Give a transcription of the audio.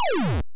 you